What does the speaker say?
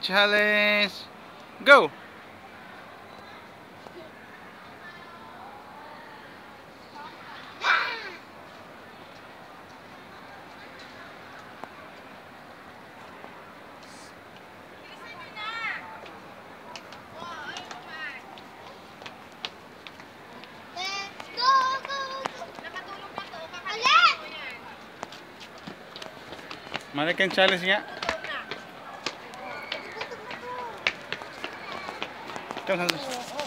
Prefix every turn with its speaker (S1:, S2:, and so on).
S1: challenge go Malaking challenge nga. Tchau, tchau.